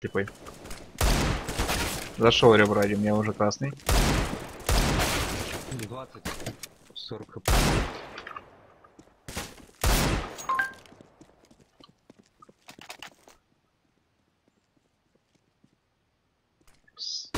Типой. Зашел ребра один, я уже красный. 20, 40 хп.